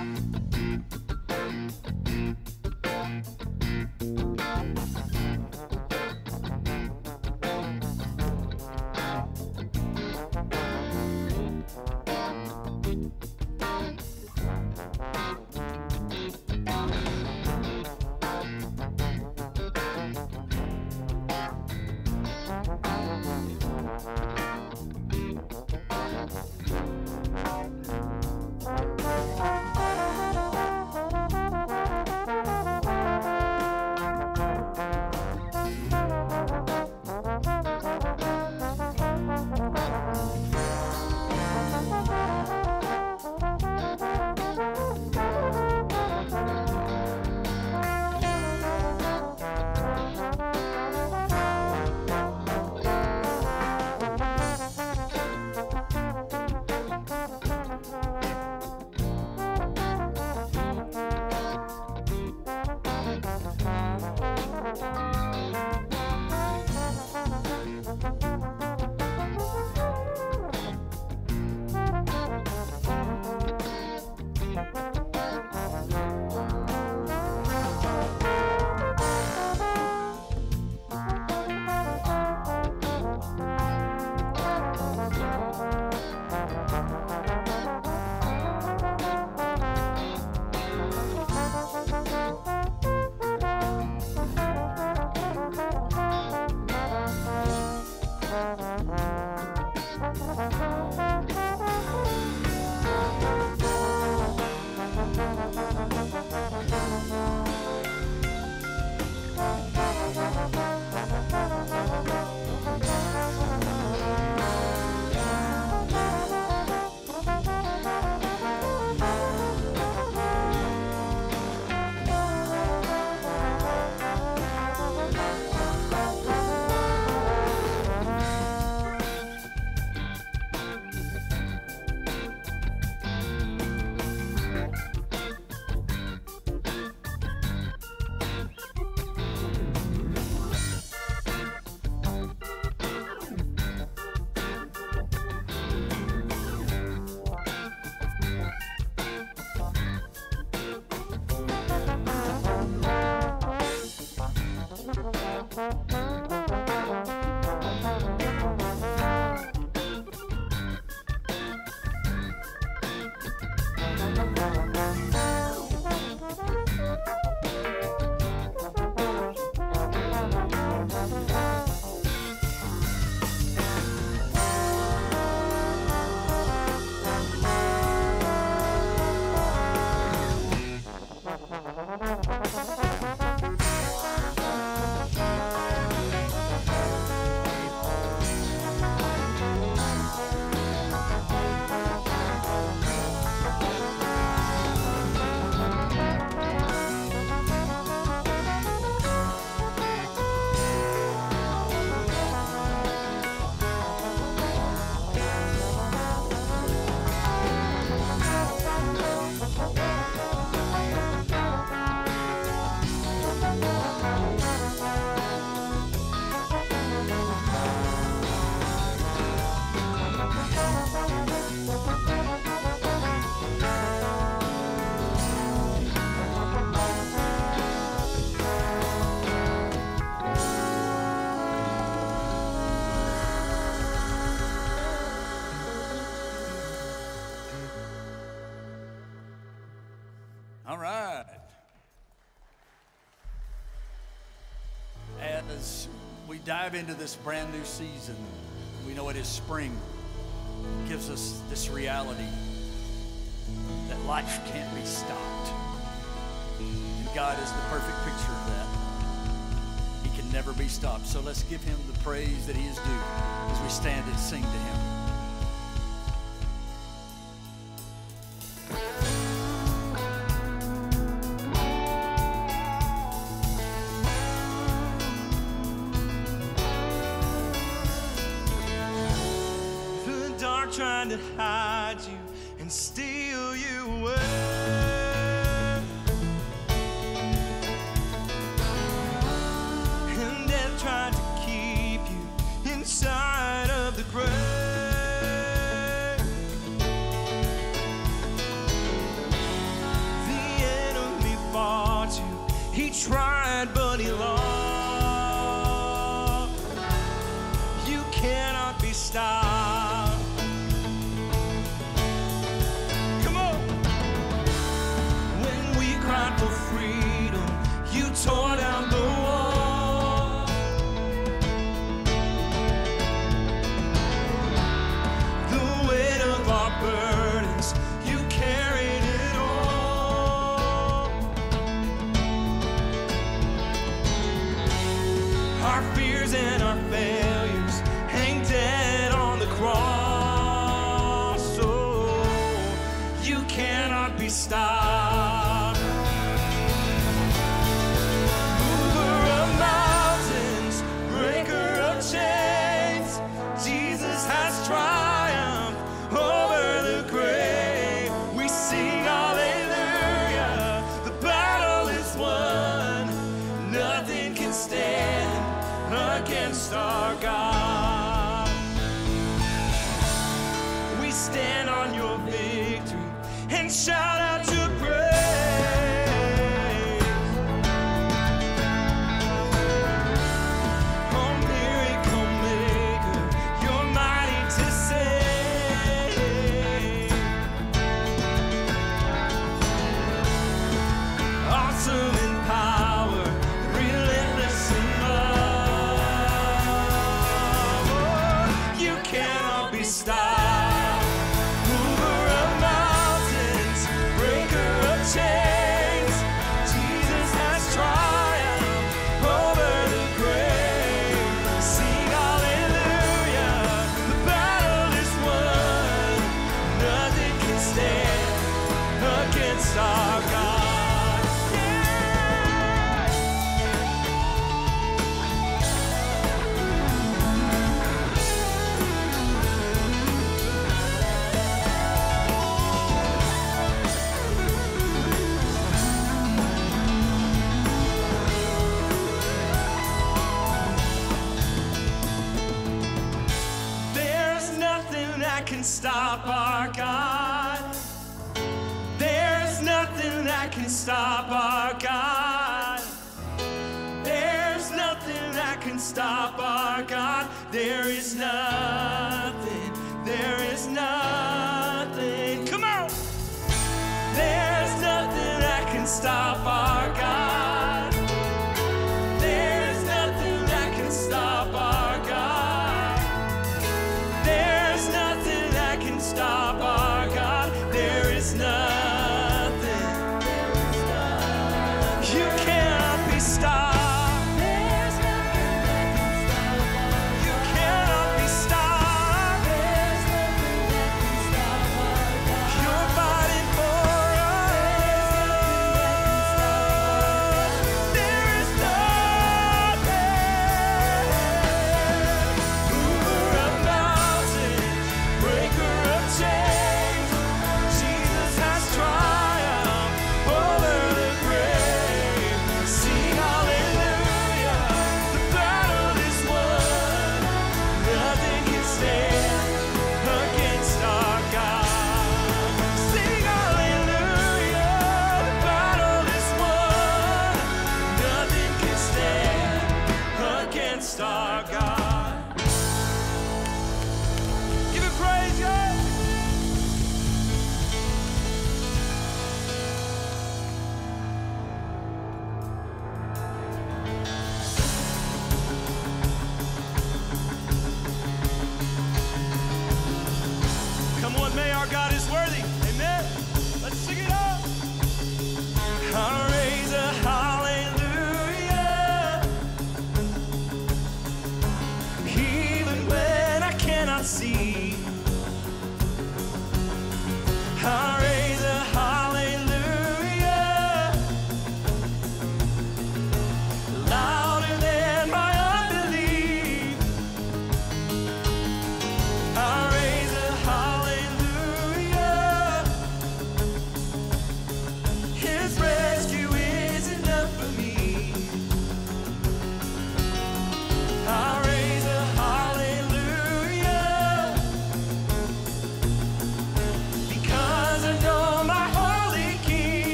Bye. dive into this brand new season. We know it is spring. It gives us this reality that life can't be stopped. And God is the perfect picture of that. He can never be stopped. So let's give him the praise that he is due as we stand and sing to him. stand against our God. We stand on your victory and shout out to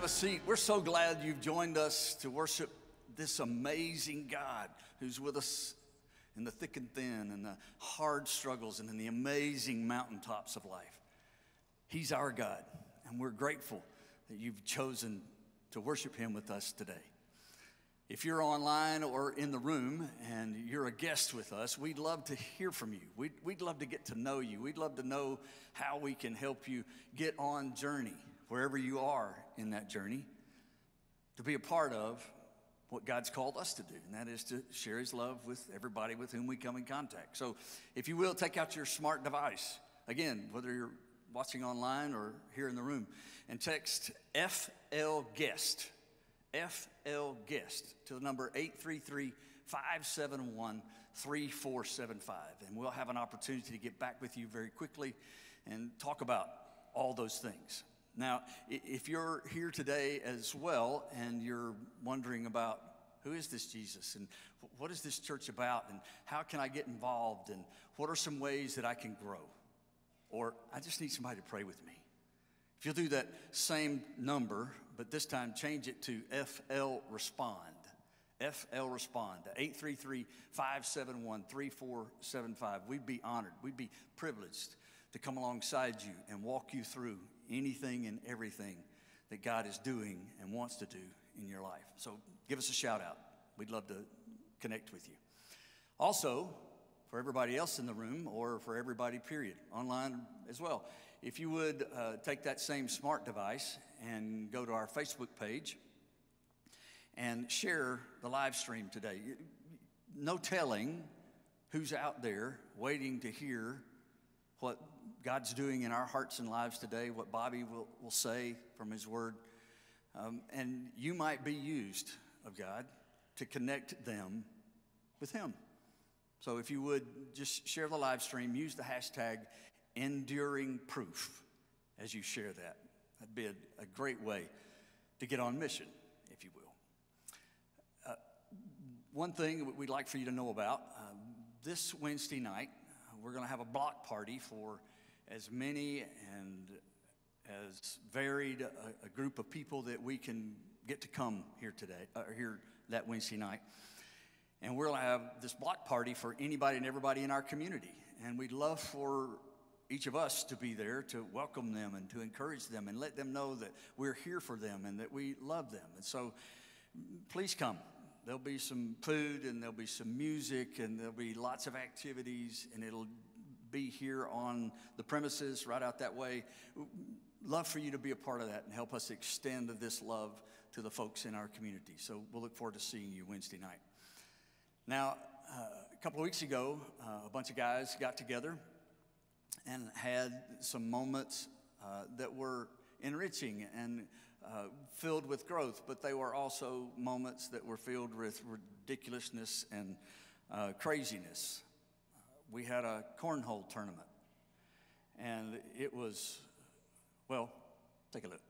have a seat. We're so glad you've joined us to worship this amazing God who's with us in the thick and thin and the hard struggles and in the amazing mountaintops of life. He's our God, and we're grateful that you've chosen to worship Him with us today. If you're online or in the room and you're a guest with us, we'd love to hear from you. We'd, we'd love to get to know you. We'd love to know how we can help you get on journey wherever you are in that journey to be a part of what God's called us to do, and that is to share His love with everybody with whom we come in contact. So, if you will, take out your smart device. Again, whether you're watching online or here in the room, and text FL Guest, FL Guest to the number 833 571 3475. And we'll have an opportunity to get back with you very quickly and talk about all those things. Now, if you're here today as well and you're wondering about who is this Jesus and what is this church about and how can I get involved and what are some ways that I can grow? Or I just need somebody to pray with me. If you'll do that same number, but this time change it to FL Respond. FL Respond to 833 571 3475. We'd be honored, we'd be privileged to come alongside you and walk you through anything and everything that God is doing and wants to do in your life. So give us a shout out. We'd love to connect with you. Also, for everybody else in the room or for everybody, period, online as well, if you would uh, take that same smart device and go to our Facebook page and share the live stream today. No telling who's out there waiting to hear what God's doing in our hearts and lives today, what Bobby will, will say from his word. Um, and you might be used of God to connect them with Him. So if you would just share the live stream, use the hashtag enduring proof as you share that. That'd be a, a great way to get on mission, if you will. Uh, one thing we'd like for you to know about uh, this Wednesday night, we're going to have a block party for as many and as varied a, a, group of people that we can get to come here today, or uh, here that Wednesday night. And we'll have this block party for anybody and everybody in our community. And we'd love for each of us to be there to welcome them and to encourage them and let them know that we're here for them and that we love them. And so please come. There'll be some food and there'll be some music and there'll be lots of activities and it'll be here on the premises right out that way. Love for you to be a part of that and help us extend this love to the folks in our community. So we'll look forward to seeing you Wednesday night. Now, uh, a couple of weeks ago, uh, a bunch of guys got together and had some moments uh, that were enriching and uh, filled with growth, but they were also moments that were filled with ridiculousness and uh, craziness. We had a cornhole tournament, and it was, well, take a look.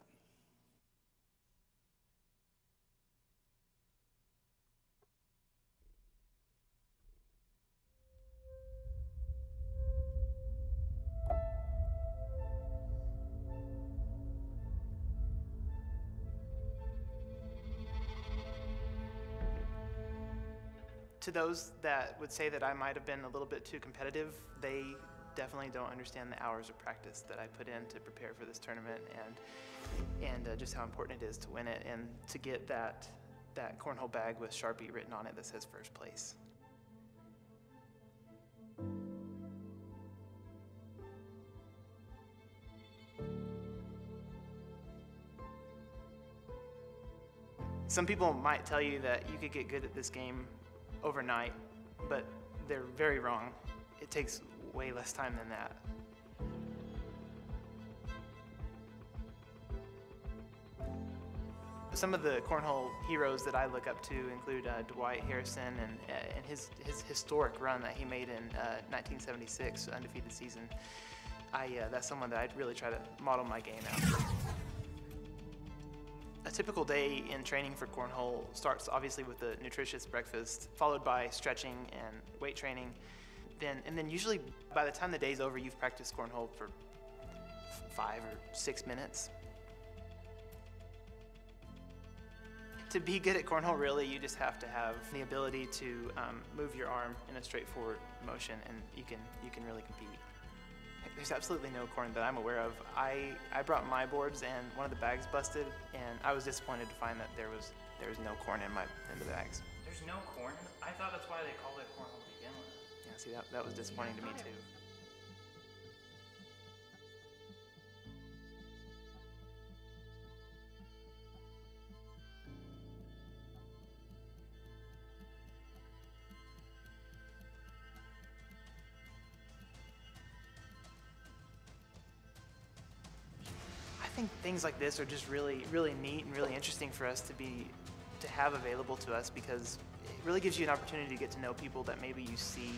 To those that would say that I might have been a little bit too competitive, they definitely don't understand the hours of practice that I put in to prepare for this tournament and and uh, just how important it is to win it and to get that that cornhole bag with Sharpie written on it that says first place. Some people might tell you that you could get good at this game overnight, but they're very wrong. It takes way less time than that. Some of the cornhole heroes that I look up to include uh, Dwight Harrison and, uh, and his, his historic run that he made in uh, 1976, undefeated season. I, uh, that's someone that I really try to model my game after. A typical day in training for cornhole starts obviously with a nutritious breakfast, followed by stretching and weight training. Then, and then usually by the time the day's over, you've practiced cornhole for five or six minutes. to be good at cornhole, really, you just have to have the ability to um, move your arm in a straightforward motion, and you can you can really compete. There's absolutely no corn that I'm aware of. I, I brought my boards, and one of the bags busted, and I was disappointed to find that there was there was no corn in my in the bags. There's no corn? I thought that's why they called it cornhole to begin with. Yeah, see that that was disappointing to me too. Things like this are just really, really neat and really interesting for us to be, to have available to us because it really gives you an opportunity to get to know people that maybe you see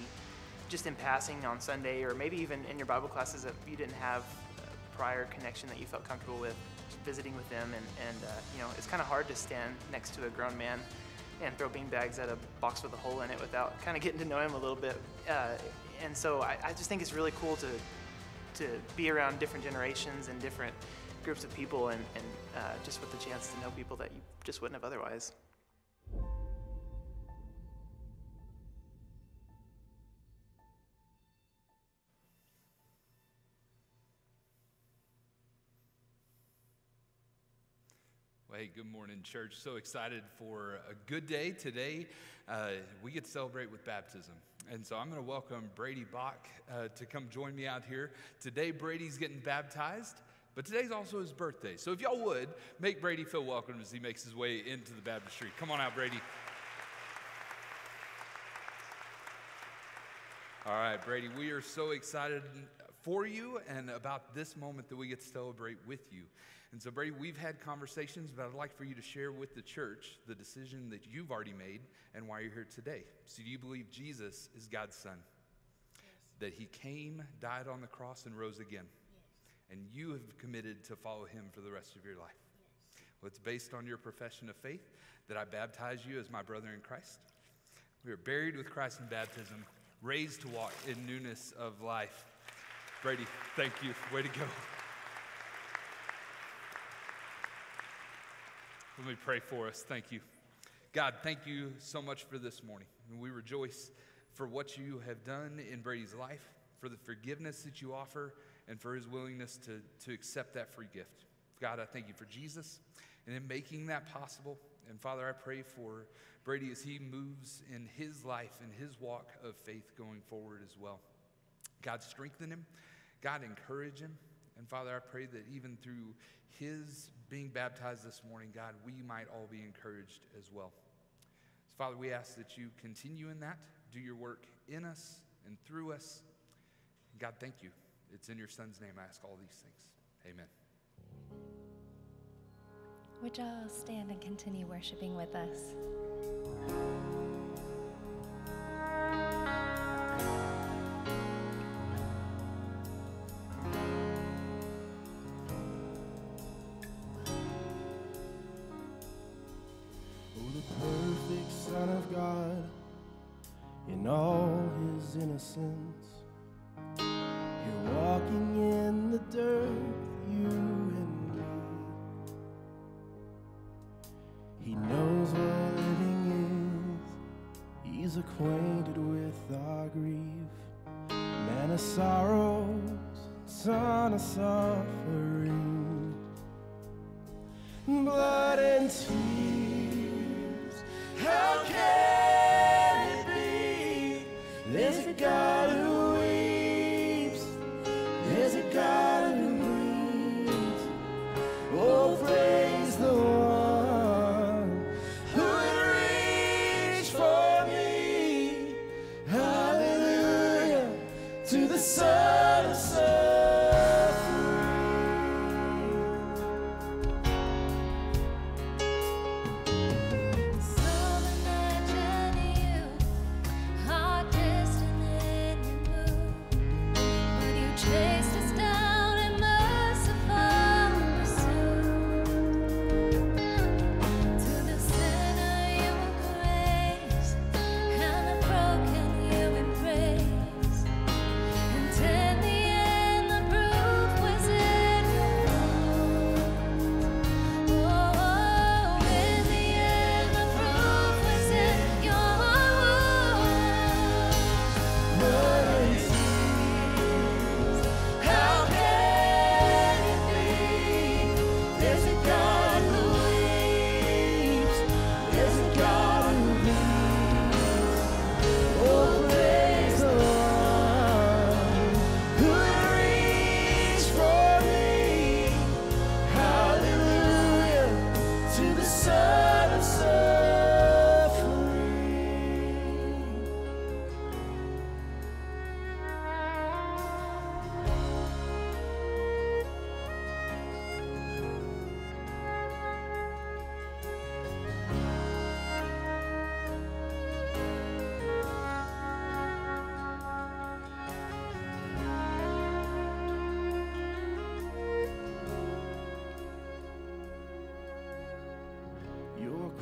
just in passing on Sunday or maybe even in your Bible classes that you didn't have a prior connection that you felt comfortable with visiting with them. And, and uh, you know it's kind of hard to stand next to a grown man and throw bean bags at a box with a hole in it without kind of getting to know him a little bit. Uh, and so I, I just think it's really cool to to be around different generations and different groups of people and, and uh, just with the chance to know people that you just wouldn't have otherwise. Well, hey, good morning, church. So excited for a good day today. Uh, we get to celebrate with baptism. And so I'm going to welcome Brady Bach uh, to come join me out here. Today, Brady's getting baptized, but today's also his birthday. So if y'all would, make Brady feel welcome as he makes his way into the baptistry. Come on out, Brady. All right, Brady, we are so excited for you and about this moment that we get to celebrate with you. And so, Brady, we've had conversations, but I'd like for you to share with the church the decision that you've already made and why you're here today. So, do you believe Jesus is God's Son? Yes. That He came, died on the cross, and rose again? Yes. And you have committed to follow Him for the rest of your life? Yes. Well, it's based on your profession of faith that I baptize you as my brother in Christ. We are buried with Christ in baptism, raised to walk in newness of life. Brady, thank you. Way to go. Let me pray for us. Thank you. God, thank you so much for this morning. And we rejoice for what you have done in Brady's life, for the forgiveness that you offer, and for his willingness to, to accept that free gift. God, I thank you for Jesus and in making that possible. And Father, I pray for Brady as he moves in his life and his walk of faith going forward as well. God, strengthen him. God, encourage him. And Father, I pray that even through his being baptized this morning, God, we might all be encouraged as well. So, Father, we ask that you continue in that, do your work in us and through us. God, thank you. It's in your Son's name I ask all these things. Amen. Would y'all stand and continue worshiping with us? Innocence. You're walking in the dirt, you and me. He knows what living is, he's acquainted with our grief. Man of sorrows, son of suffering, blood and tears. How can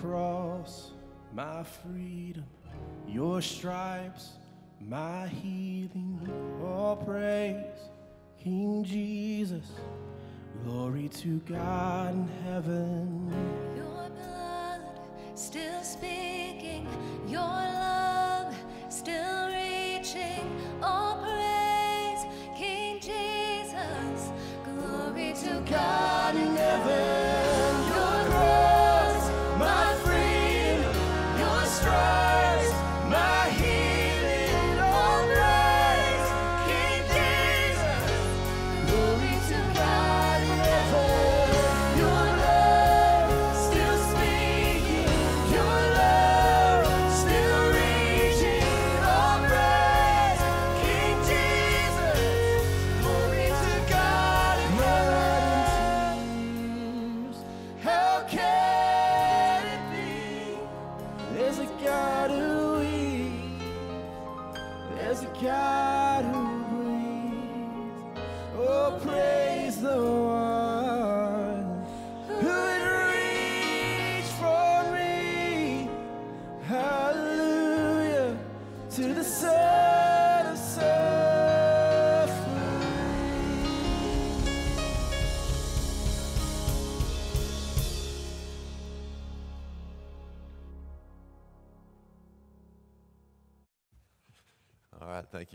cross, my freedom, your stripes, my healing. All praise, King Jesus. Glory to God in heaven.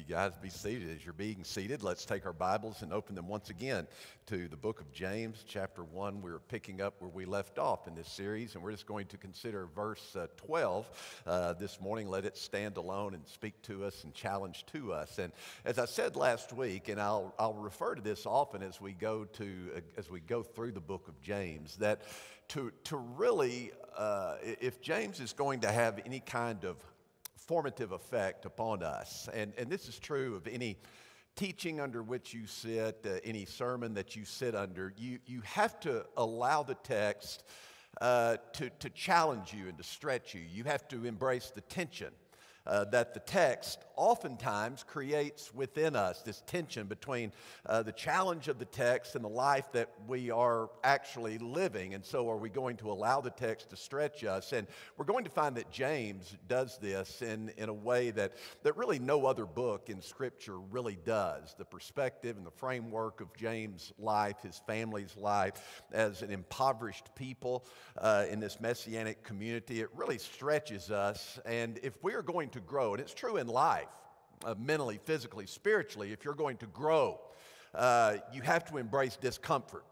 Guys. Be seated. As you're being seated, let's take our Bibles and open them once again to the book of James, chapter 1. We're picking up where we left off in this series, and we're just going to consider verse uh, 12 uh, this morning. Let it stand alone and speak to us and challenge to us. And as I said last week, and I'll, I'll refer to this often as we go to uh, as we go through the book of James, that to, to really, uh, if James is going to have any kind of formative effect upon us. And, and this is true of any teaching under which you sit, uh, any sermon that you sit under. You, you have to allow the text uh, to, to challenge you and to stretch you. You have to embrace the tension. Uh, that the text oftentimes creates within us this tension between uh, the challenge of the text and the life that we are actually living. And so, are we going to allow the text to stretch us? And we're going to find that James does this in, in a way that, that really no other book in Scripture really does. The perspective and the framework of James' life, his family's life, as an impoverished people uh, in this messianic community, it really stretches us. And if we are going to grow, and it's true in life, uh, mentally, physically, spiritually, if you're going to grow, uh, you have to embrace discomfort.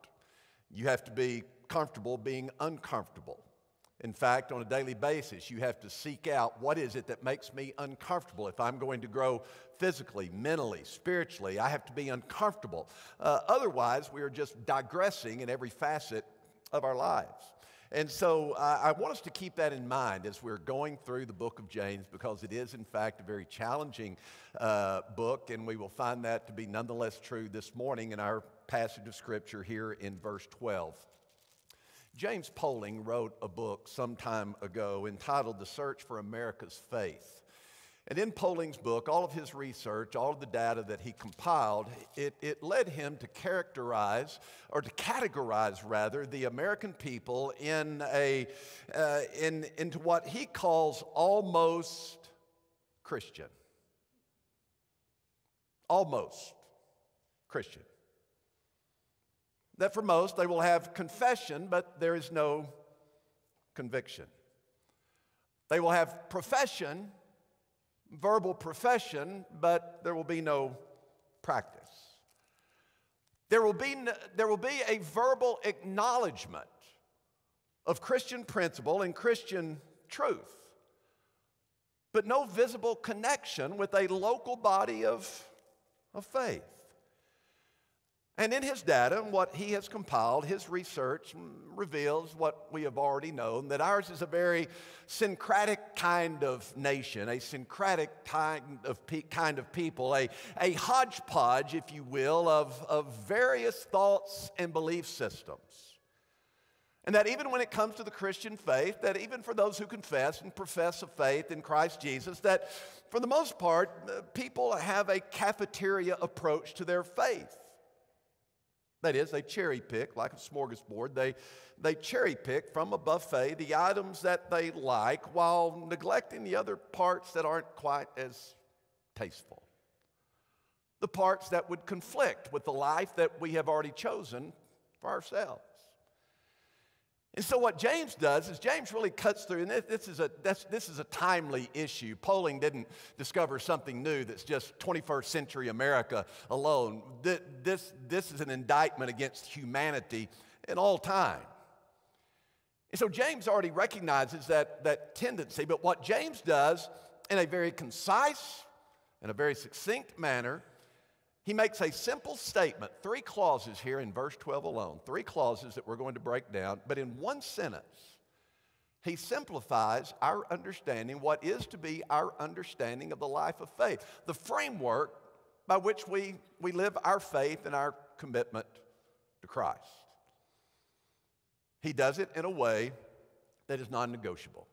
You have to be comfortable being uncomfortable. In fact, on a daily basis, you have to seek out what is it that makes me uncomfortable. If I'm going to grow physically, mentally, spiritually, I have to be uncomfortable. Uh, otherwise, we are just digressing in every facet of our lives. And so uh, I want us to keep that in mind as we're going through the book of James because it is, in fact, a very challenging uh, book, and we will find that to be nonetheless true this morning in our passage of Scripture here in verse 12. James Poling wrote a book some time ago entitled The Search for America's Faith. And in Poling's book, all of his research, all of the data that he compiled, it, it led him to characterize, or to categorize rather, the American people in a, uh, in, into what he calls almost Christian. Almost Christian. That for most, they will have confession, but there is no conviction. They will have profession, verbal profession, but there will be no practice. There will be, there will be a verbal acknowledgement of Christian principle and Christian truth, but no visible connection with a local body of, of faith. And in his data and what he has compiled, his research reveals what we have already known that ours is a very syncretic kind of nation, a syncretic kind of, pe- kind of people, a, a hodgepodge, if you will, of, of various thoughts and belief systems. And that even when it comes to the Christian faith, that even for those who confess and profess a faith in Christ Jesus, that for the most part, uh, people have a cafeteria approach to their faith. That is, they cherry pick like a smorgasbord. They, they cherry pick from a buffet the items that they like while neglecting the other parts that aren't quite as tasteful. The parts that would conflict with the life that we have already chosen for ourselves. And so, what James does is James really cuts through, and this is, a, this, this is a timely issue. Poling didn't discover something new that's just 21st century America alone. This, this is an indictment against humanity in all time. And so, James already recognizes that, that tendency, but what James does in a very concise and a very succinct manner he makes a simple statement, three clauses here in verse 12 alone, three clauses that we're going to break down, but in one sentence, he simplifies our understanding, what is to be our understanding of the life of faith, the framework by which we, we live our faith and our commitment to Christ. He does it in a way that is non negotiable.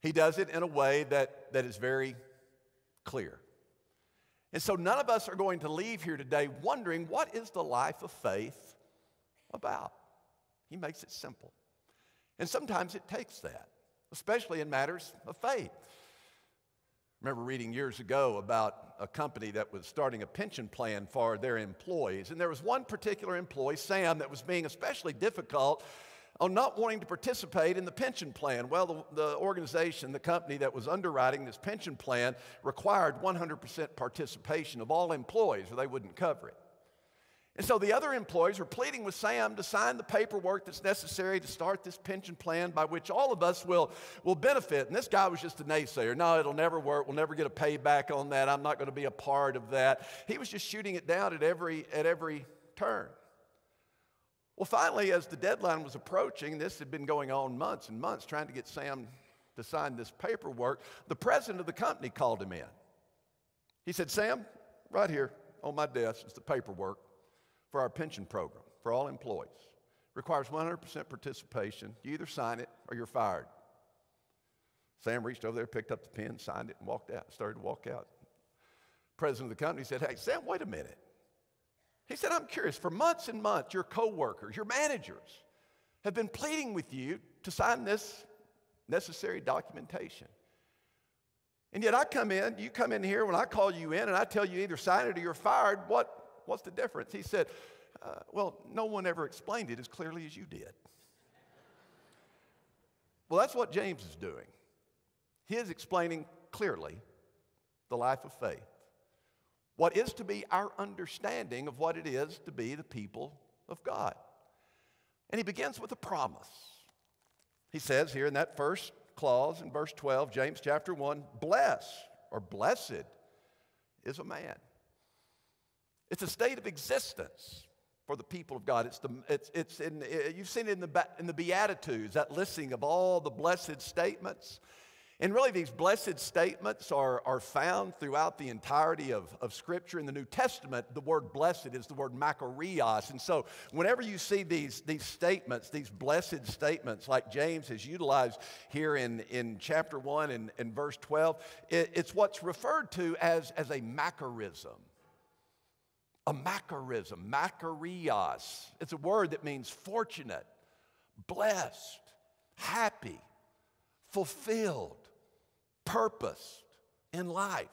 He does it in a way that, that is very clear. And so none of us are going to leave here today wondering what is the life of faith about? He makes it simple. And sometimes it takes that, especially in matters of faith. I remember reading years ago about a company that was starting a pension plan for their employees. And there was one particular employee, Sam, that was being especially difficult on not wanting to participate in the pension plan. Well, the, the, organization, the company that was underwriting this pension plan, required 100% participation of all employees or they wouldn't cover it. And so the other employees were pleading with Sam to sign the paperwork that's necessary to start this pension plan by which all of us will, will benefit. And this guy was just a naysayer. No, it'll never work. We'll never get a payback on that. I'm not going to be a part of that. He was just shooting it down at every, at every turn. Well, finally, as the deadline was approaching, this had been going on months and months trying to get Sam to sign this paperwork. The president of the company called him in. He said, Sam, right here on my desk is the paperwork for our pension program for all employees. Requires 100% participation. You either sign it or you're fired. Sam reached over there, picked up the pen, signed it, and walked out, started to walk out. President of the company said, Hey, Sam, wait a minute. He said, I'm curious, for months and months, your coworkers, your managers have been pleading with you to sign this necessary documentation. And yet I come in, you come in here when I call you in and I tell you either sign it or you're fired, what, what's the difference? He said, uh, Well, no one ever explained it as clearly as you did. well, that's what James is doing. He is explaining clearly the life of faith what is to be our understanding of what it is to be the people of God. And he begins with a promise. He says here in that first clause in verse 12, James chapter 1, bless or blessed is a man. It's a state of existence for the people of God. It's, the, it's, it's in, you've seen it in the, in the Beatitudes, that listing of all the blessed statements. And really, these blessed statements are, are found throughout the entirety of, of Scripture. In the New Testament, the word blessed is the word makarios. And so, whenever you see these, these statements, these blessed statements, like James has utilized here in, in chapter 1 and, and verse 12, it, it's what's referred to as, as a macarism. A macarism, makarios. It's a word that means fortunate, blessed, happy, fulfilled purposed in life.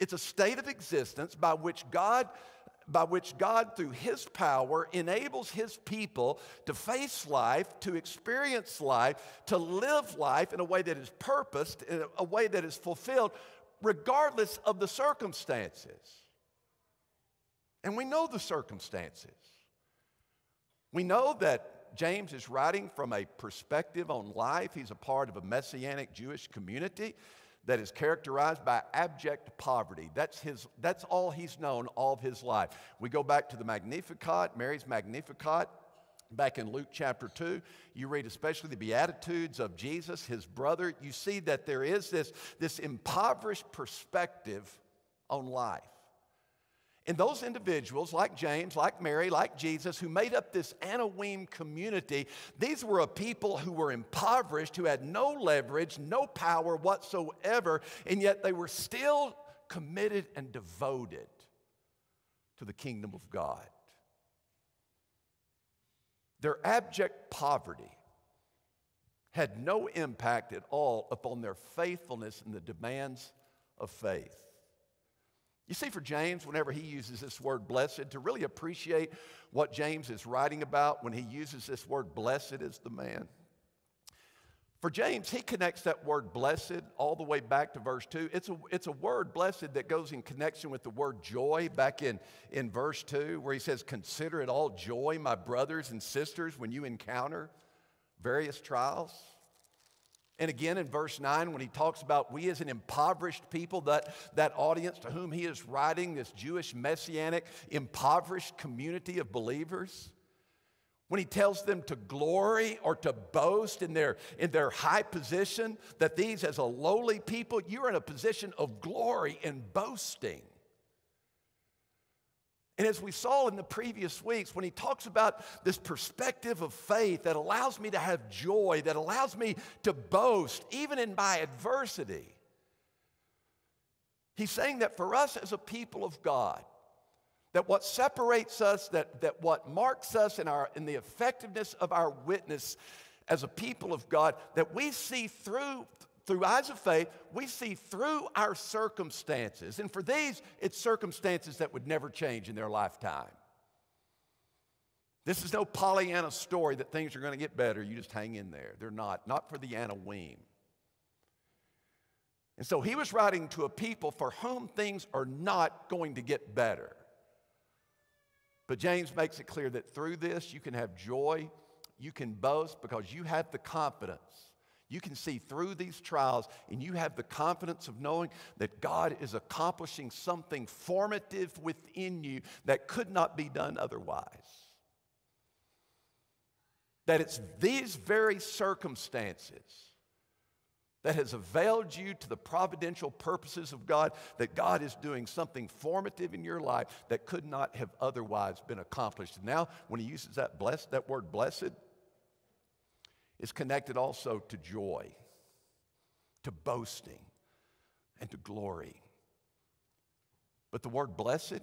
It's a state of existence by which God by which God, through His power, enables His people to face life, to experience life, to live life in a way that is purposed, in a way that is fulfilled, regardless of the circumstances. And we know the circumstances. We know that James is writing from a perspective on life. He's a part of a messianic Jewish community that is characterized by abject poverty. That's, his, that's all he's known all of his life. We go back to the Magnificat, Mary's Magnificat. Back in Luke chapter 2, you read especially the Beatitudes of Jesus, his brother. You see that there is this, this impoverished perspective on life. And those individuals, like James, like Mary, like Jesus, who made up this Anawim community, these were a people who were impoverished, who had no leverage, no power whatsoever, and yet they were still committed and devoted to the kingdom of God. their abject poverty had no impact at all upon their faithfulness in the demands of faith. You see, for James, whenever he uses this word blessed, to really appreciate what James is writing about when he uses this word blessed as the man. For James, he connects that word blessed all the way back to verse 2. It's a, it's a word, blessed, that goes in connection with the word joy back in, in verse 2, where he says, Consider it all joy, my brothers and sisters, when you encounter various trials. And again in verse 9, when he talks about we as an impoverished people, that, that audience to whom he is writing, this Jewish messianic impoverished community of believers, when he tells them to glory or to boast in their, in their high position, that these, as a lowly people, you're in a position of glory and boasting. And as we saw in the previous weeks, when he talks about this perspective of faith that allows me to have joy, that allows me to boast, even in my adversity, he's saying that for us as a people of God, that what separates us, that, that what marks us in, our, in the effectiveness of our witness as a people of God, that we see through through eyes of faith, we see through our circumstances. And for these, it's circumstances that would never change in their lifetime. This is no Pollyanna story that things are going to get better. You just hang in there. They're not, not for the Anawim. And so he was writing to a people for whom things are not going to get better. But James makes it clear that through this, you can have joy, you can boast because you have the confidence you can see through these trials and you have the confidence of knowing that God is accomplishing something formative within you that could not be done otherwise. That it's these very circumstances that has availed you to the providential purposes of God, that God is doing something formative in your life that could not have otherwise been accomplished. Now, when he uses that blessed, that word blessed, is connected also to joy, to boasting, and to glory. But the word blessed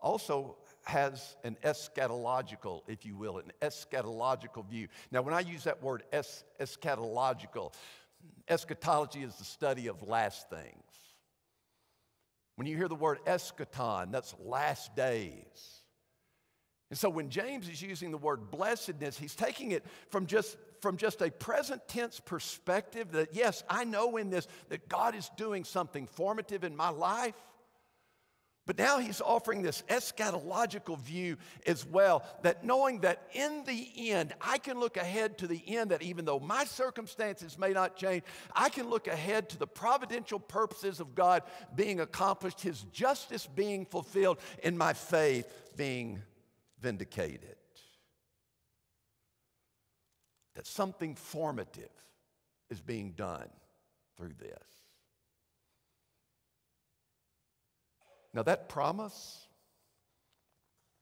also has an eschatological, if you will, an eschatological view. Now, when I use that word es- eschatological, eschatology is the study of last things. When you hear the word eschaton, that's last days. And so when James is using the word blessedness, he's taking it from just from just a present tense perspective that yes, I know in this that God is doing something formative in my life. But now he's offering this eschatological view as well that knowing that in the end, I can look ahead to the end, that even though my circumstances may not change, I can look ahead to the providential purposes of God being accomplished, his justice being fulfilled, and my faith being vindicated. That something formative is being done through this. Now, that promise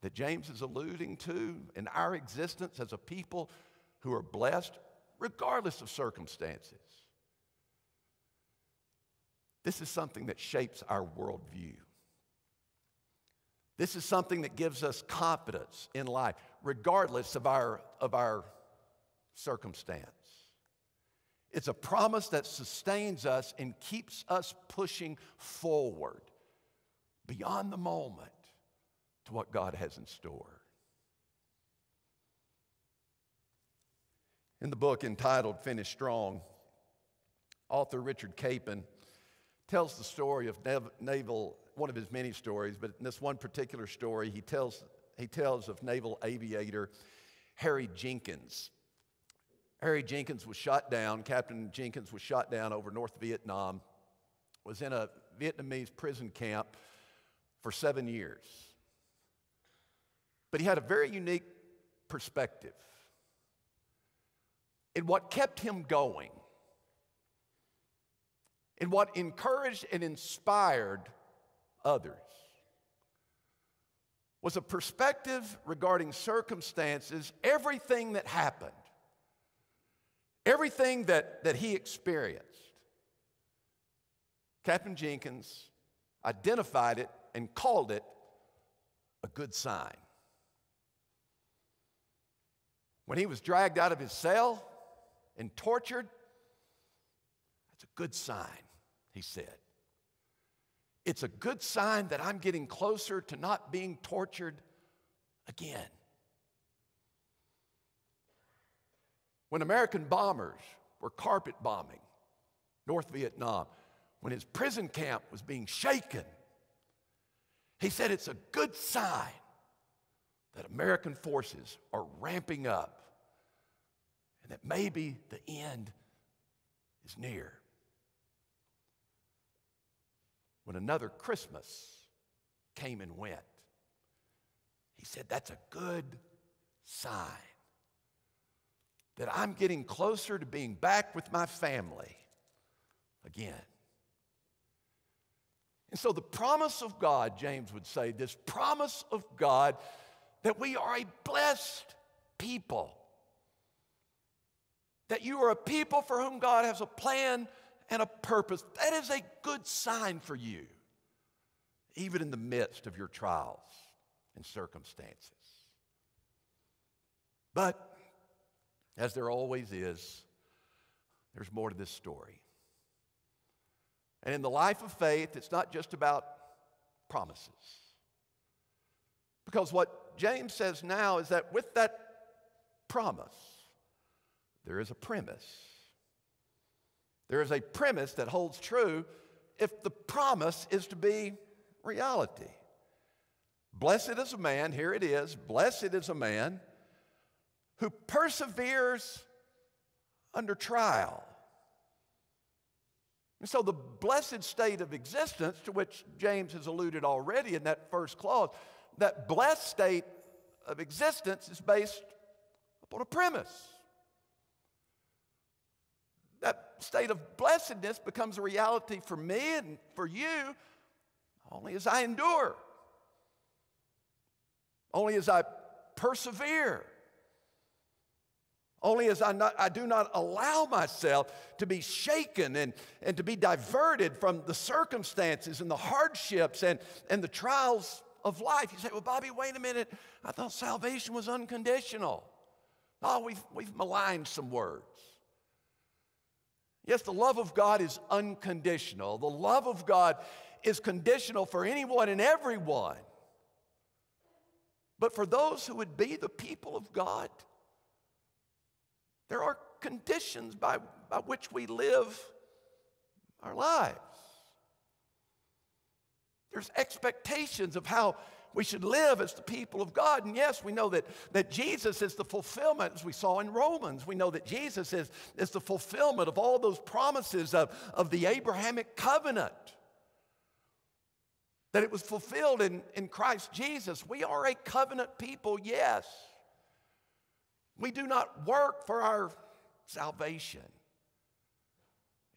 that James is alluding to in our existence as a people who are blessed, regardless of circumstances, this is something that shapes our worldview. This is something that gives us confidence in life, regardless of our, of our circumstance. It's a promise that sustains us and keeps us pushing forward beyond the moment to what God has in store. In the book entitled Finish Strong, author Richard Capon tells the story of naval one of his many stories, but in this one particular story, he tells, he tells of naval aviator Harry Jenkins. Harry Jenkins was shot down, Captain Jenkins was shot down over North Vietnam, was in a Vietnamese prison camp for seven years. But he had a very unique perspective. And what kept him going, and what encouraged and inspired others was a perspective regarding circumstances, everything that happened, everything that, that he experienced. Captain Jenkins identified it and called it a good sign. when he was dragged out of his cell and tortured, that's a good sign, he said. It's a good sign that I'm getting closer to not being tortured again. When American bombers were carpet bombing North Vietnam, when his prison camp was being shaken, he said it's a good sign that American forces are ramping up and that maybe the end is near. When another Christmas came and went, he said, That's a good sign that I'm getting closer to being back with my family again. And so, the promise of God, James would say, this promise of God that we are a blessed people, that you are a people for whom God has a plan and a purpose. That is a good sign for you, even in the midst of your trials and circumstances. But, as there always is, there's more to this story. And in the life of faith, it's not just about promises. Because what James says now is that with that promise, there is a premise. There is a premise that holds true if the promise is to be reality. Blessed is a man, here it is, blessed is a man who perseveres under trial. And so, the blessed state of existence, to which James has alluded already in that first clause, that blessed state of existence is based upon a premise. That state of blessedness becomes a reality for me and for you only as I endure, only as I persevere. Only as I, not, I do not allow myself to be shaken and, and to be diverted from the circumstances and the hardships and, and the trials of life. You say, well, Bobby, wait a minute. I thought salvation was unconditional. Oh, we've, we've maligned some words. Yes, the love of God is unconditional. The love of God is conditional for anyone and everyone. But for those who would be the people of God, there are conditions by, by which we live our lives. There's expectations of how we should live as the people of God. And yes, we know that, that Jesus is the fulfillment, as we saw in Romans. We know that Jesus is, is the fulfillment of all those promises of, of the Abrahamic covenant. That it was fulfilled in, in Christ Jesus. We are a covenant people, yes. We do not work for our salvation.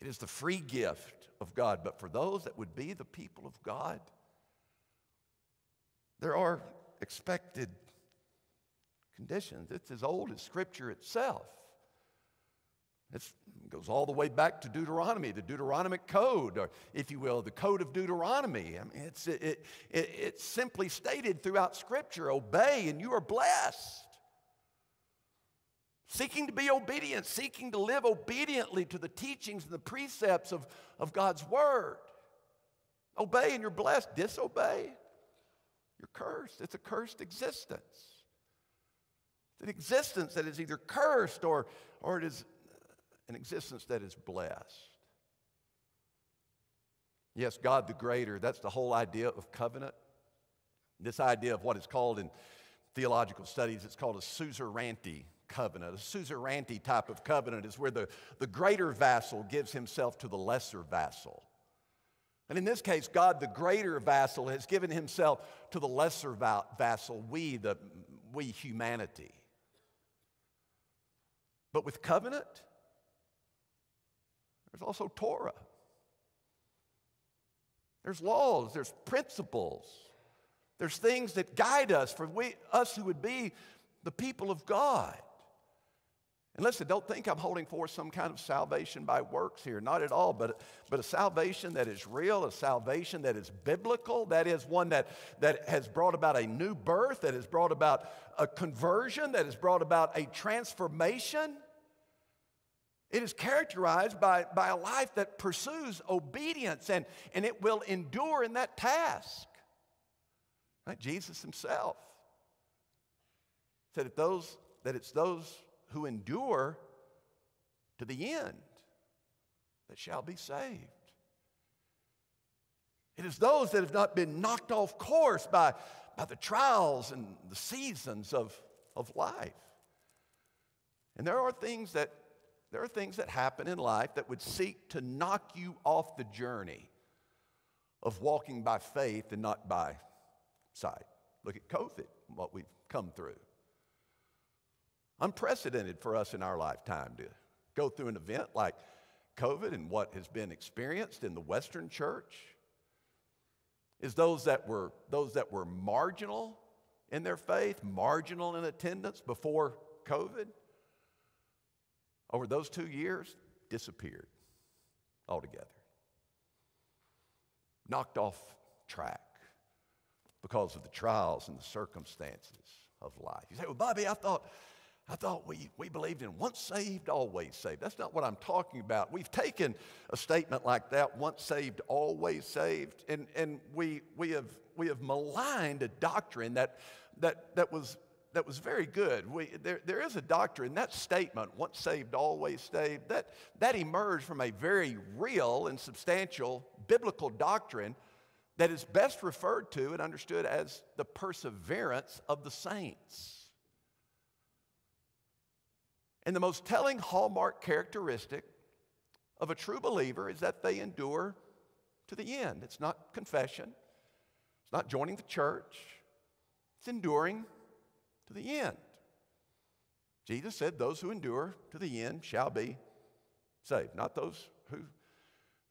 It is the free gift of God. But for those that would be the people of God, there are expected conditions. It's as old as Scripture itself. It's, it goes all the way back to Deuteronomy, the Deuteronomic Code, or if you will, the Code of Deuteronomy. I mean, it's, it, it, it, it's simply stated throughout Scripture obey and you are blessed seeking to be obedient, seeking to live obediently to the teachings and the precepts of, of God's Word. Obey and you're blessed. Disobey, you're cursed. It's a cursed existence. It's an existence that is either cursed or, or it is an existence that is blessed. Yes, God the greater, that's the whole idea of covenant. This idea of what is called in theological studies, it's called a suzerainty covenant. A suzerainty type of covenant is where the, the greater vassal gives himself to the lesser vassal. And in this case, God, the greater vassal, has given himself to the lesser va- vassal, we, the, we humanity. But with covenant, there's also Torah. There's laws, there's principles, there's things that guide us for we, us who would be the people of God. And listen, don't think I'm holding forth some kind of salvation by works here. Not at all, but, but a salvation that is real, a salvation that is biblical, that is one that, that has brought about a new birth, that has brought about a conversion, that has brought about a transformation. It is characterized by, by a life that pursues obedience and, and it will endure in that task. Right? Jesus himself said that, those, that it's those who endure to the end that shall be saved. It is those that have not been knocked off course by, by the trials and the seasons of, of life. And there are things that there are things that happen in life that would seek to knock you off the journey of walking by faith and not by sight. Look at COVID, what we've come through. Unprecedented for us in our lifetime to go through an event like COVID and what has been experienced in the Western church is those that were those that were marginal in their faith, marginal in attendance before COVID, over those two years, disappeared altogether. Knocked off track because of the trials and the circumstances of life. You say, well, Bobby, I thought I thought we, we believed in once saved, always saved. That's not what I'm talking about. We've taken a statement like that, once saved, always saved, and, and we, we, have, we have maligned a doctrine that, that, that, was, that was very good. We, there, there is a doctrine, that statement, once saved, always saved, that, that emerged from a very real and substantial biblical doctrine that is best referred to and understood as the perseverance of the saints. And the most telling hallmark characteristic of a true believer is that they endure to the end. It's not confession, it's not joining the church, it's enduring to the end. Jesus said, Those who endure to the end shall be saved, not those who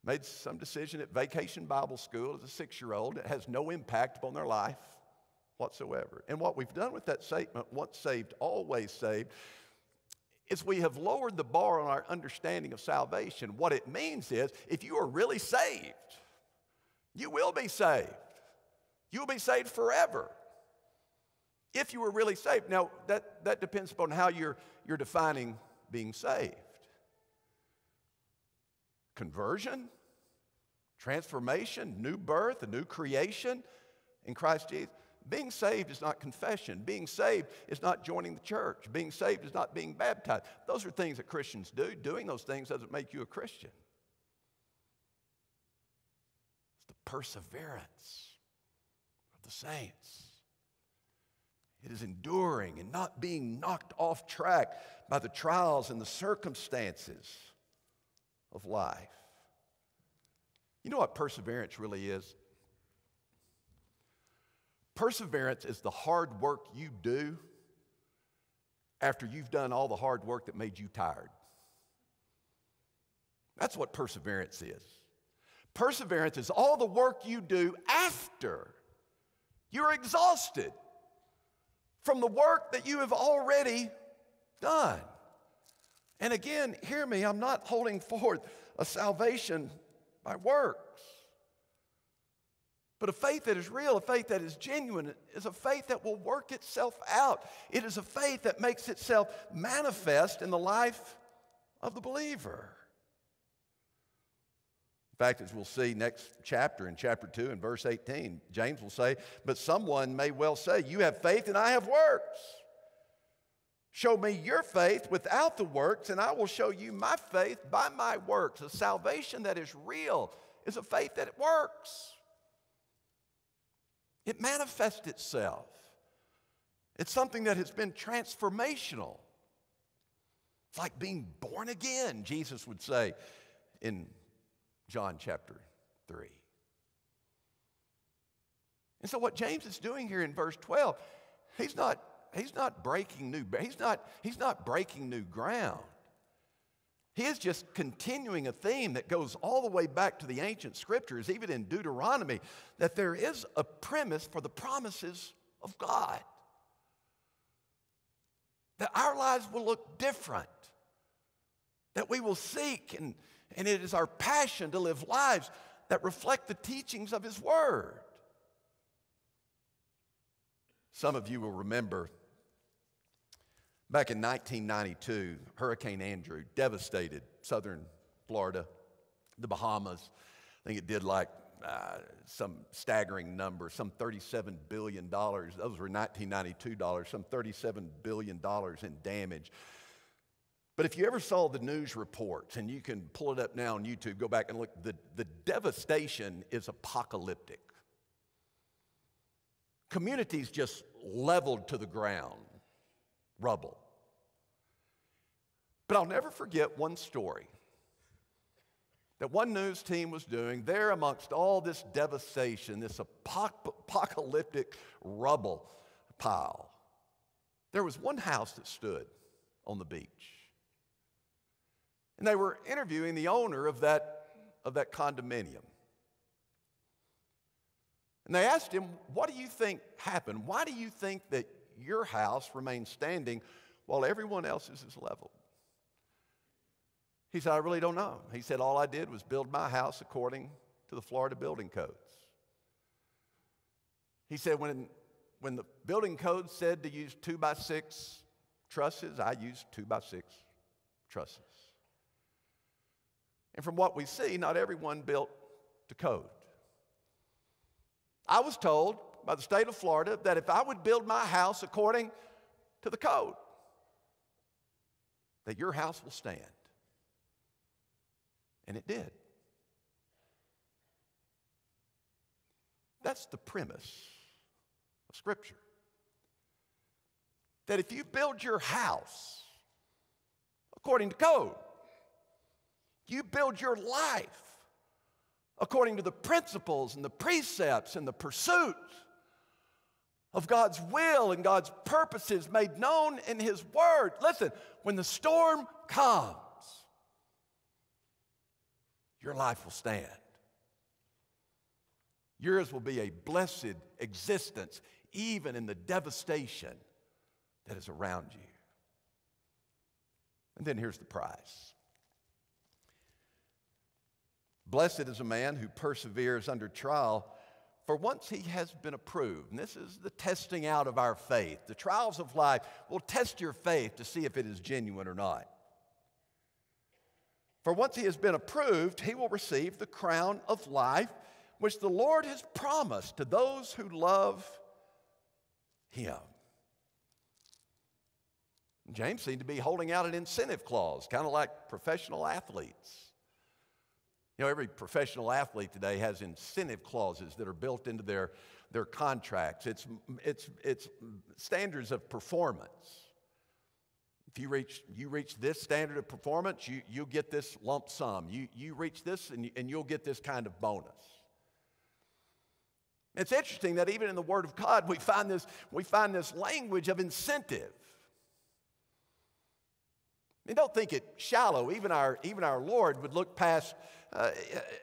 made some decision at vacation Bible school as a six year old. It has no impact upon their life whatsoever. And what we've done with that statement, once saved, always saved, is we have lowered the bar on our understanding of salvation. What it means is if you are really saved, you will be saved. You will be saved forever. If you were really saved. Now, that, that depends upon how you're, you're defining being saved. Conversion, transformation, new birth, a new creation in Christ Jesus. Being saved is not confession. Being saved is not joining the church. Being saved is not being baptized. Those are things that Christians do. Doing those things doesn't make you a Christian. It's the perseverance of the saints. It is enduring and not being knocked off track by the trials and the circumstances of life. You know what perseverance really is? Perseverance is the hard work you do after you've done all the hard work that made you tired. That's what perseverance is. Perseverance is all the work you do after you're exhausted from the work that you have already done. And again, hear me, I'm not holding forth a salvation by works. But a faith that is real, a faith that is genuine, is a faith that will work itself out. It is a faith that makes itself manifest in the life of the believer. In fact, as we'll see next chapter, in chapter 2, in verse 18, James will say, But someone may well say, You have faith and I have works. Show me your faith without the works, and I will show you my faith by my works. A salvation that is real is a faith that works. It manifests itself. It's something that has been transformational. It's like being born again, Jesus would say in John chapter 3. And so what James is doing here in verse 12, he's not, he's not breaking new, he's not, he's not breaking new ground. He is just continuing a theme that goes all the way back to the ancient scriptures, even in Deuteronomy, that there is a premise for the promises of God. That our lives will look different that we will seek, and, and it is our passion to live lives that reflect the teachings of His Word. Some of you will remember back in 1992, Hurricane Andrew devastated southern Florida, the Bahamas. I think it did like uh, some staggering number, some $37 billion. Those were 1992 dollars, some $37 billion in damage. But if you ever saw the news reports, and you can pull it up now on YouTube, go back and look, the, the devastation is apocalyptic. Communities just leveled to the ground, rubble. But I'll never forget one story that one news team was doing there amongst all this devastation, this apocalyptic rubble pile. There was one house that stood on the beach. And they were interviewing the owner of that, of that condominium. And they asked him, What do you think happened? Why do you think that your house remains standing while everyone else's is leveled? He said, I really don't know. He said, All I did was build my house according to the Florida building codes. He said, When, when the building code said to use two by six trusses, I used two by six trusses. And from what we see, not everyone built to code. I was told by the state of Florida that if I would build my house according to the code, that your house will stand. And it did. That's the premise of Scripture. That if you build your house according to code, you build your life according to the principles and the precepts and the pursuits of God's will and God's purposes made known in His Word. Listen, when the storm comes, your life will stand. Yours will be a blessed existence, even in the devastation that is around you. And then here's the prize Blessed is a man who perseveres under trial, for once he has been approved. And this is the testing out of our faith. The trials of life will test your faith to see if it is genuine or not. For once he has been approved, he will receive the crown of life, which the Lord has promised to those who love him. James seemed to be holding out an incentive clause, kind of like professional athletes. You know, every professional athlete today has incentive clauses that are built into their, their contracts. It's, it's, it's standards of performance. If you reach, you reach this standard of performance, you, you get this lump sum. You, you reach this, and, and you'll get this kind of bonus. It's interesting that even in the Word of God, we find this, we find this language of incentive. And don't think it shallow. Even our, even our Lord would look past uh,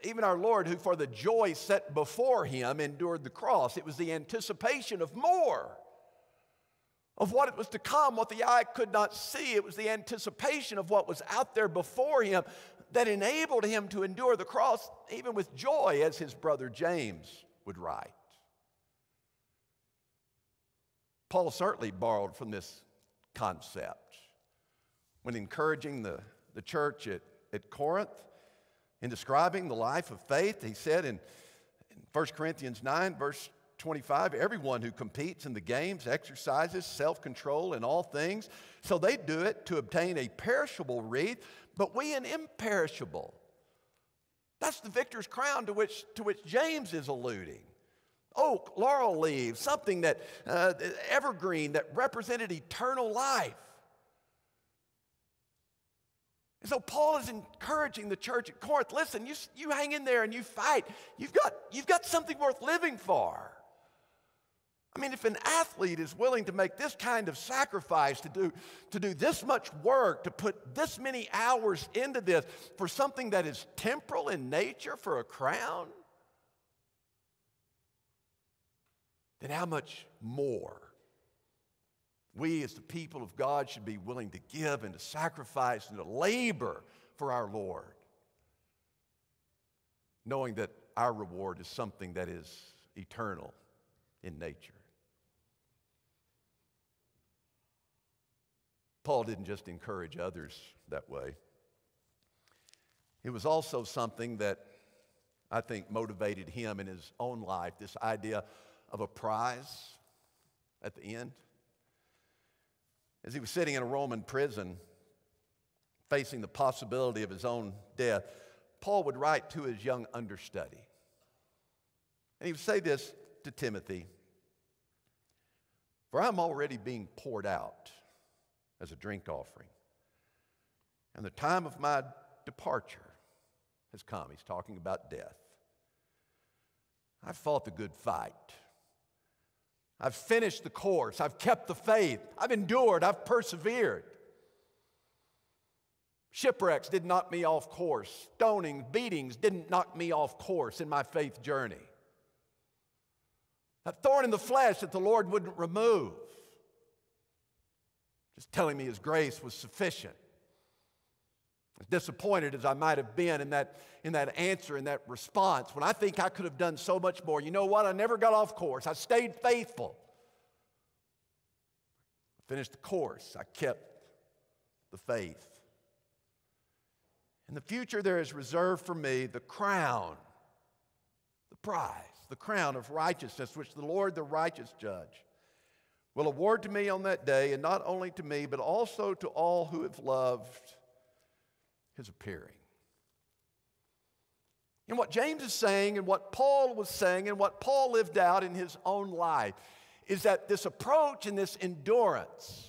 even our Lord, who for the joy set before him endured the cross, it was the anticipation of more, of what it was to come, what the eye could not see. It was the anticipation of what was out there before him that enabled him to endure the cross, even with joy, as his brother James would write. Paul certainly borrowed from this concept when encouraging the, the church at, at Corinth. In describing the life of faith, he said in, in 1 Corinthians 9, verse 25, everyone who competes in the games exercises self control in all things. So they do it to obtain a perishable wreath, but we an imperishable. That's the victor's crown to which, to which James is alluding. Oak, laurel leaves, something that uh, evergreen that represented eternal life. And so Paul is encouraging the church at Corinth listen, you, you hang in there and you fight. You've got, you've got something worth living for. I mean, if an athlete is willing to make this kind of sacrifice, to do, to do this much work, to put this many hours into this for something that is temporal in nature, for a crown, then how much more we, as the people of God, should be willing to give and to sacrifice and to labor for our Lord, knowing that our reward is something that is eternal in nature. Paul didn't just encourage others that way. It was also something that I think motivated him in his own life this idea of a prize at the end. As he was sitting in a Roman prison, facing the possibility of his own death, Paul would write to his young understudy. And he would say this to Timothy For I'm already being poured out as a drink offering, and the time of my departure has come. He's talking about death. I've fought the good fight. I've finished the course. I've kept the faith. I've endured. I've persevered. Shipwrecks didn't knock me off course. Stoning, beatings didn't knock me off course in my faith journey. That thorn in the flesh that the Lord wouldn't remove, just telling me His grace was sufficient. As disappointed as I might have been in that, in that answer, in that response, when I think I could have done so much more, you know what? I never got off course. I stayed faithful. I finished the course. I kept the faith. In the future, there is reserved for me the crown, the prize, the crown of righteousness, which the Lord, the righteous judge, will award to me on that day, and not only to me, but also to all who have loved his appearing. And what James is saying, and what Paul was saying, and what Paul lived out in his own life is that this approach and this endurance,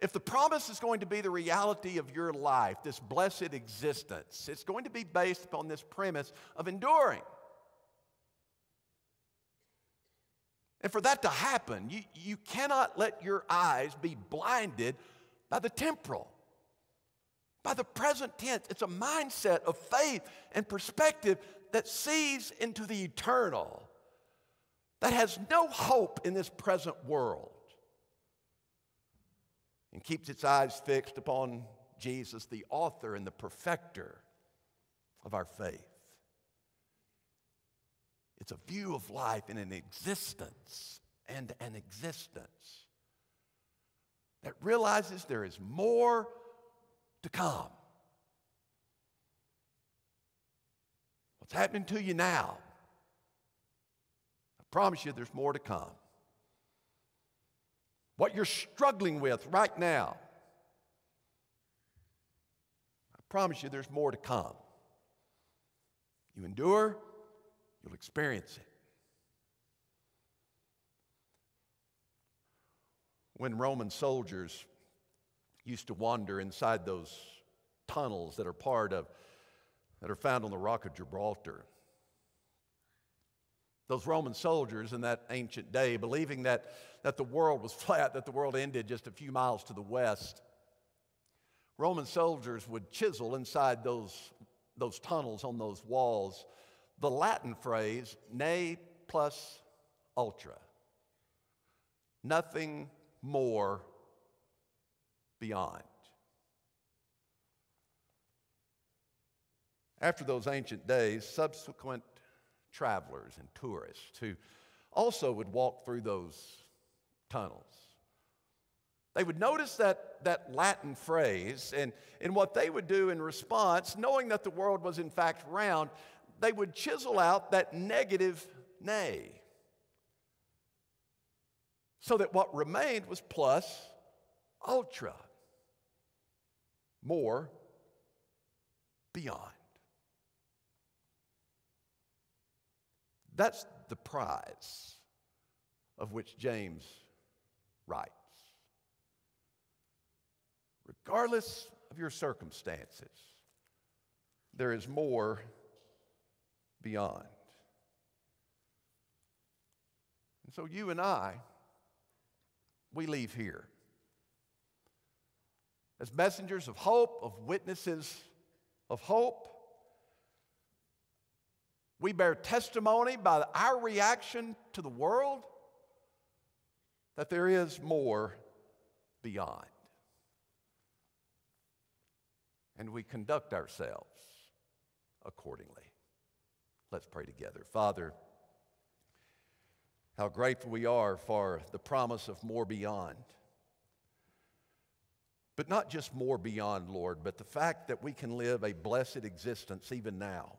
if the promise is going to be the reality of your life, this blessed existence, it's going to be based upon this premise of enduring. And for that to happen, you, you cannot let your eyes be blinded by the temporal by the present tense. It's a mindset of faith and perspective that sees into the eternal, that has no hope in this present world, and keeps its eyes fixed upon Jesus, the author and the perfecter of our faith. It's a view of life in an existence and an existence that realizes there is more to come. What's happening to you now? I promise you there's more to come. What you're struggling with right now, I promise you there's more to come. You endure, you'll experience it. When Roman soldiers used to wander inside those tunnels that are part of, that are found on the Rock of Gibraltar. Those Roman soldiers in that ancient day, believing that, that the world was flat, that the world ended just a few miles to the west, Roman soldiers would chisel inside those, those tunnels on those walls the Latin phrase, ne plus ultra. Nothing more beyond. After those ancient days, subsequent travelers and tourists who also would walk through those tunnels. They would notice that, that Latin phrase, and, and what they would do in response, knowing that the world was in fact round, they would chisel out that negative nay. So that what remained was plus ultra more, beyond. That's the prize of which James writes. Regardless of your circumstances, there is more beyond. And so you and I, we leave here as messengers of hope, of witnesses of hope. We bear testimony by our reaction to the world that there is more beyond. and we conduct ourselves accordingly. Let's pray together. Father, how grateful we are for the promise of more beyond. But not just more beyond, Lord, but the fact that we can live a blessed existence even now.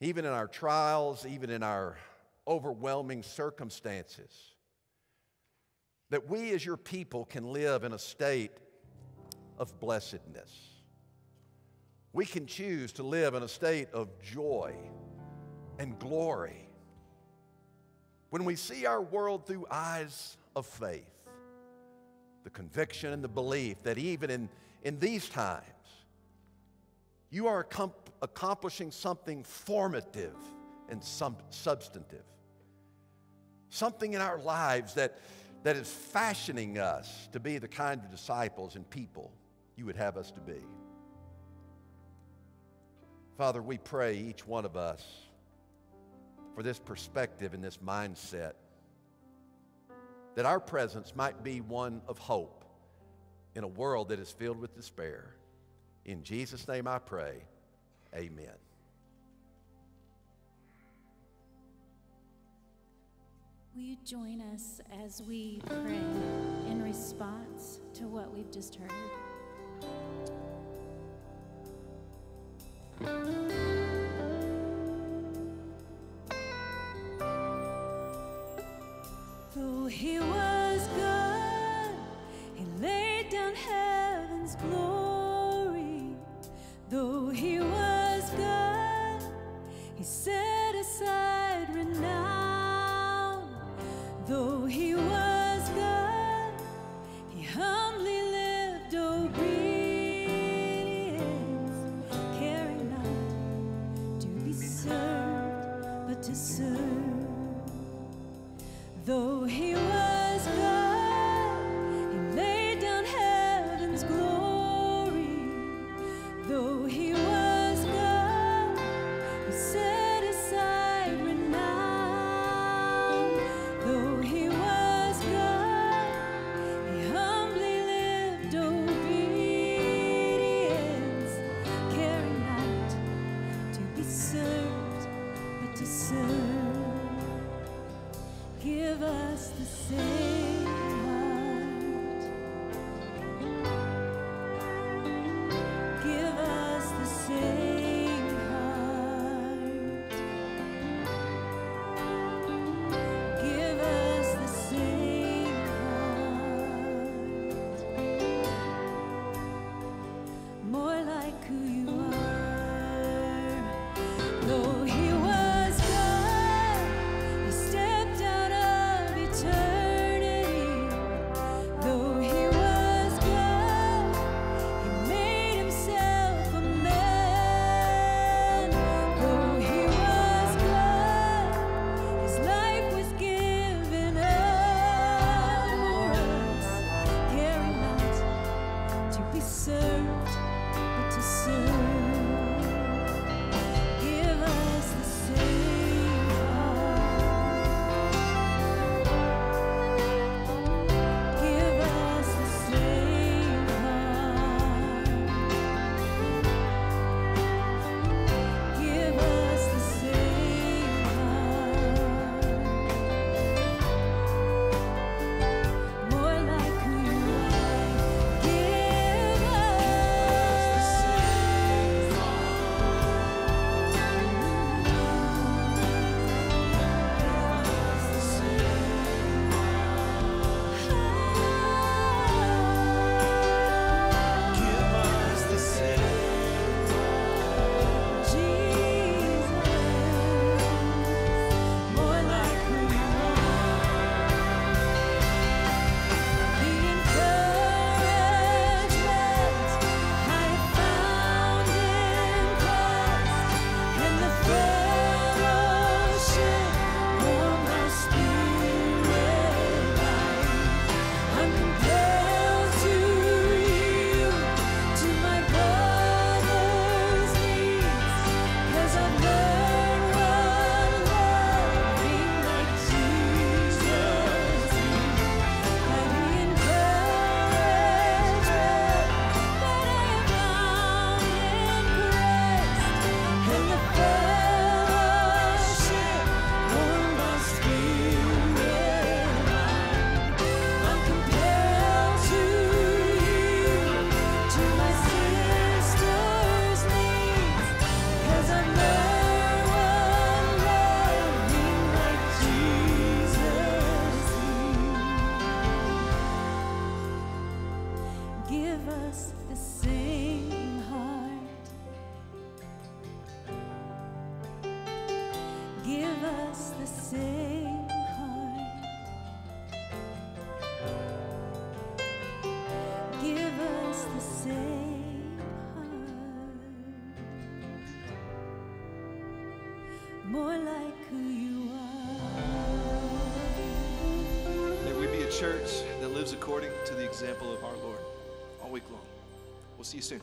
Even in our trials, even in our overwhelming circumstances. That we as your people can live in a state of blessedness. We can choose to live in a state of joy and glory. When we see our world through eyes of faith, the conviction and the belief that even in, in these times, you are accomplishing something formative and substantive. Something in our lives that, that is fashioning us to be the kind of disciples and people you would have us to be. Father, we pray each one of us for this perspective and this mindset that our presence might be one of hope in a world that is filled with despair. In Jesus' name I pray, amen. Will you join us as we pray in response to what we've just heard? Though he was he laid down heaven's glory. Though he was good, he set Give the same heart. Give us the same heart. More like who you are. May we be a church that lives according to the example of our Lord all week long. We'll see you soon.